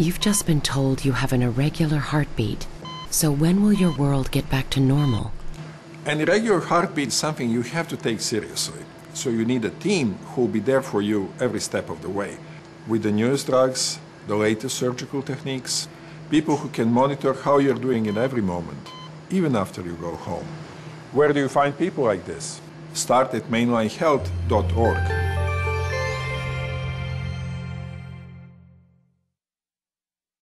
You've just been told you have an irregular heartbeat. So when will your world get back to normal? An irregular heartbeat is something you have to take seriously. So you need a team who will be there for you every step of the way. With the newest drugs, the latest surgical techniques, people who can monitor how you're doing in every moment, even after you go home. Where do you find people like this? Start at mainlinehealth.org.